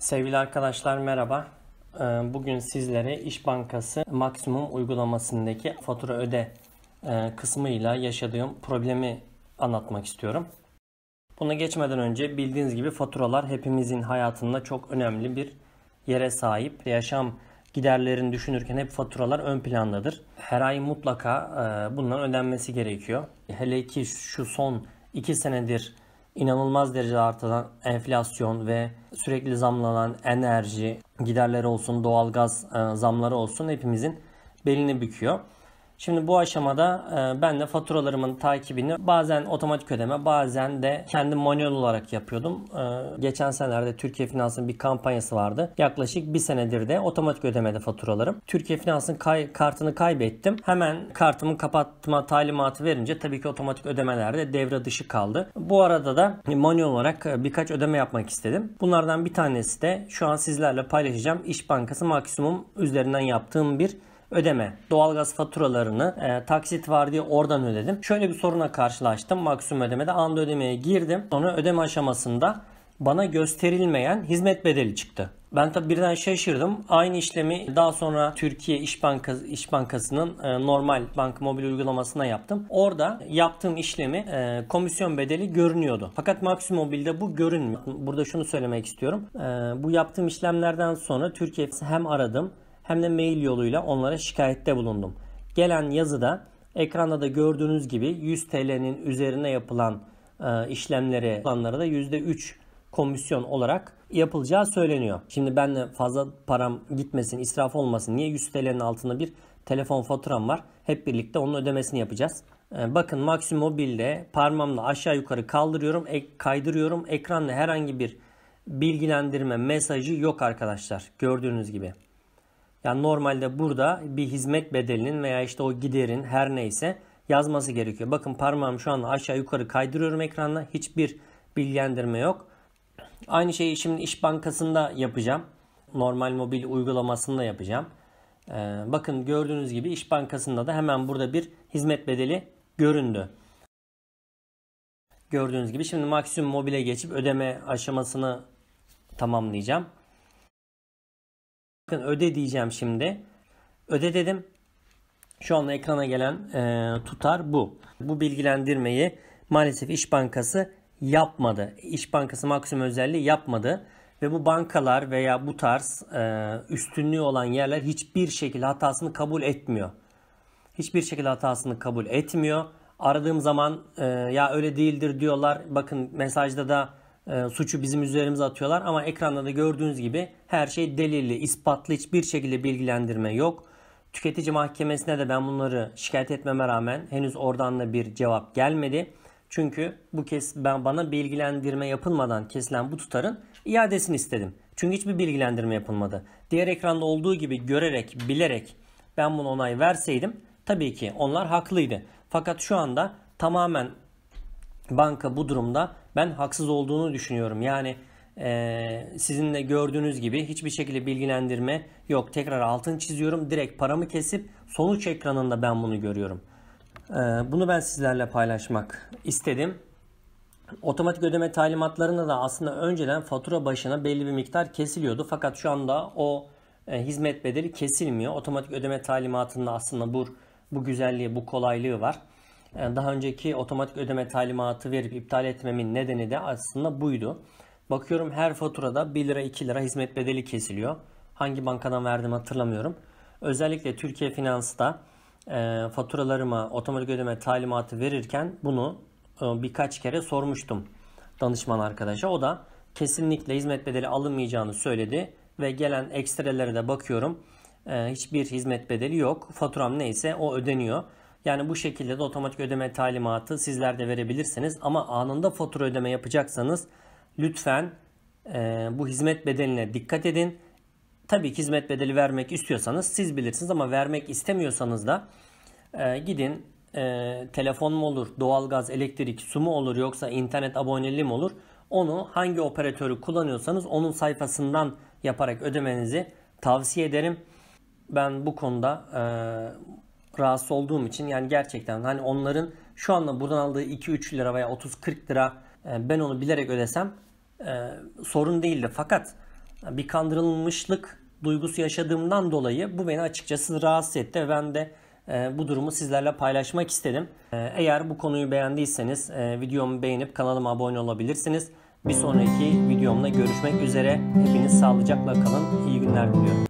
Sevgili arkadaşlar merhaba. Ee, Bugün sizlere İş Bankası Maksimum uygulamasındaki fatura öde e, kısmıyla yaşadığım problemi anlatmak istiyorum. Buna geçmeden önce bildiğiniz gibi faturalar hepimizin hayatında çok önemli bir yere sahip. Yaşam giderlerini düşünürken hep faturalar ön plandadır. Her ay mutlaka e, bunların ödenmesi gerekiyor. Hele ki şu son 2 senedir inanılmaz derecede artan enflasyon ve sürekli zamlanan enerji giderleri olsun, doğalgaz e, zamları olsun hepimizin belini büküyor. Şimdi bu aşamada e, ben de faturalarımın takibini bazen otomatik ödeme bazen de kendim manuel olarak yapıyordum. E, geçen senelerde Türkiye Finans'ın bir kampanyası vardı. Yaklaşık bir senedir de otomatik ödemede faturalarım. Türkiye Finans'ın kay- kartını kaybettim. Hemen kartımı kapatma talimatı verince tabii ki otomatik ödemeler de devre dışı kaldı. Bu arada da manuel olarak e, birkaç ödeme yapmak istedim. Bunlardan bir tanesi de şu an sizlerle paylaşacağım. İş Bankası Maksimum üzerinden yaptığım bir ödeme. Doğalgaz faturalarını e, taksit var diye oradan ödedim. Şöyle bir soruna karşılaştım. Maksimum ödemede anda ödemeye girdim. Sonra ödeme aşamasında bana gösterilmeyen hizmet bedeli çıktı. Ben tabi birden şaşırdım. Aynı işlemi daha sonra Türkiye İş Bankası İş Bankası'nın e, normal bank mobil uygulamasına yaptım. Orada yaptığım işlemi e, komisyon bedeli görünüyordu. Fakat Maxim Mobil'de bu görünmüyor. Burada şunu söylemek istiyorum. E, bu yaptığım işlemlerden sonra Türkiye hem aradım hem de mail yoluyla onlara şikayette bulundum. Gelen yazıda ekranda da gördüğünüz gibi 100 TL'nin üzerine yapılan e, işlemlere olanlara da %3 komisyon olarak yapılacağı söyleniyor. Şimdi ben de fazla param gitmesin, israf olmasın. Niye 100 TL'nin altında bir telefon faturam var? Hep birlikte onun ödemesini yapacağız. E, bakın Maxim Mobil'de parmağımla aşağı yukarı kaldırıyorum, ek, kaydırıyorum. Ekranda herhangi bir bilgilendirme mesajı yok arkadaşlar. Gördüğünüz gibi. Yani normalde burada bir hizmet bedelinin veya işte o giderin her neyse yazması gerekiyor. Bakın parmağım şu an aşağı yukarı kaydırıyorum ekranda. Hiçbir bilgilendirme yok. Aynı şeyi şimdi İş Bankası'nda yapacağım. Normal mobil uygulamasında yapacağım. Ee, bakın gördüğünüz gibi İş Bankası'nda da hemen burada bir hizmet bedeli göründü. Gördüğünüz gibi şimdi maksimum mobile geçip ödeme aşamasını tamamlayacağım. Bakın öde diyeceğim şimdi. Öde dedim. Şu anda ekrana gelen e, tutar bu. Bu bilgilendirmeyi maalesef İş Bankası yapmadı. İş Bankası maksimum özelliği yapmadı. Ve bu bankalar veya bu tarz e, üstünlüğü olan yerler hiçbir şekilde hatasını kabul etmiyor. Hiçbir şekilde hatasını kabul etmiyor. Aradığım zaman e, ya öyle değildir diyorlar. Bakın mesajda da e, suçu bizim üzerimize atıyorlar ama ekranda da gördüğünüz gibi her şey delilli, ispatlı hiçbir şekilde bilgilendirme yok. Tüketici mahkemesine de ben bunları şikayet etmeme rağmen henüz oradan da bir cevap gelmedi. Çünkü bu kez ben bana bilgilendirme yapılmadan kesilen bu tutarın iadesini istedim. Çünkü hiçbir bilgilendirme yapılmadı. Diğer ekranda olduğu gibi görerek, bilerek ben bunu onay verseydim tabii ki onlar haklıydı. Fakat şu anda tamamen banka bu durumda ben haksız olduğunu düşünüyorum. Yani e, sizin de gördüğünüz gibi hiçbir şekilde bilgilendirme yok. Tekrar altını çiziyorum. Direkt paramı kesip sonuç ekranında ben bunu görüyorum. E, bunu ben sizlerle paylaşmak istedim. Otomatik ödeme talimatlarında da aslında önceden fatura başına belli bir miktar kesiliyordu. Fakat şu anda o e, hizmet bedeli kesilmiyor. Otomatik ödeme talimatında aslında bu bu güzelliği, bu kolaylığı var. E, daha önceki otomatik ödeme talimatı verip iptal etmemin nedeni de aslında buydu. Bakıyorum her faturada 1 lira 2 lira hizmet bedeli kesiliyor. Hangi bankadan verdim hatırlamıyorum. Özellikle Türkiye Finans'ta e, faturalarıma otomatik ödeme talimatı verirken bunu e, birkaç kere sormuştum danışman arkadaşa. O da kesinlikle hizmet bedeli alınmayacağını söyledi ve gelen ekstrelere de bakıyorum. E, hiçbir hizmet bedeli yok. Faturam neyse o ödeniyor. Yani bu şekilde de otomatik ödeme talimatı sizler de verebilirsiniz. Ama anında fatura ödeme yapacaksanız lütfen e, bu hizmet bedeline dikkat edin. Tabii ki hizmet bedeli vermek istiyorsanız siz bilirsiniz ama vermek istemiyorsanız da e, gidin e, telefon mu olur, doğalgaz, elektrik, su mu olur yoksa internet aboneliği mi olur? Onu hangi operatörü kullanıyorsanız onun sayfasından yaparak ödemenizi tavsiye ederim. Ben bu konuda e, rahatsız olduğum için yani gerçekten hani onların Şu anda buradan aldığı 2-3 lira veya 30-40 lira e, ben onu bilerek ödesem e, sorun değildi. Fakat bir kandırılmışlık duygusu yaşadığımdan dolayı bu beni açıkçası rahatsız etti ben de e, bu durumu sizlerle paylaşmak istedim. E, eğer bu konuyu beğendiyseniz e, videomu beğenip kanalıma abone olabilirsiniz. Bir sonraki videomda görüşmek üzere. Hepiniz sağlıcakla kalın. İyi günler diliyorum.